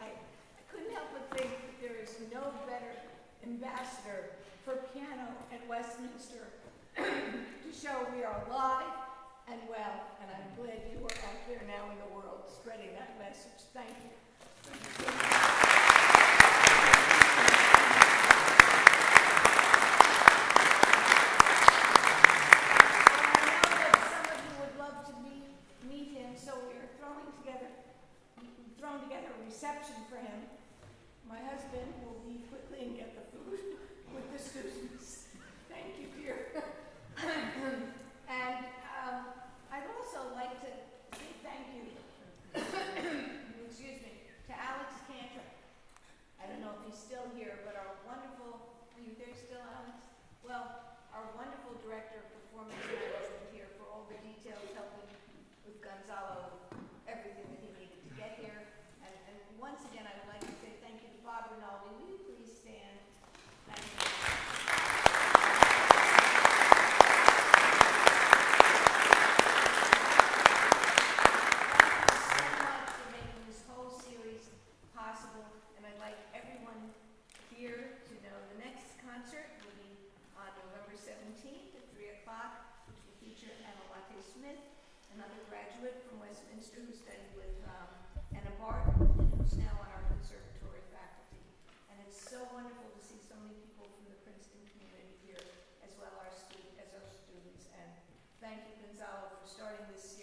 I, I couldn't help but think that there is no better ambassador for piano at Westminster to show we are alive and well, and I'm glad you are out there now in the world spreading that message. Thank you. Thank you. here, but our wonderful, are you there still, Alex? Well, our wonderful director of performance isn't here for all the details helping with Gonzalo thank you, Gonzalo, for starting this series.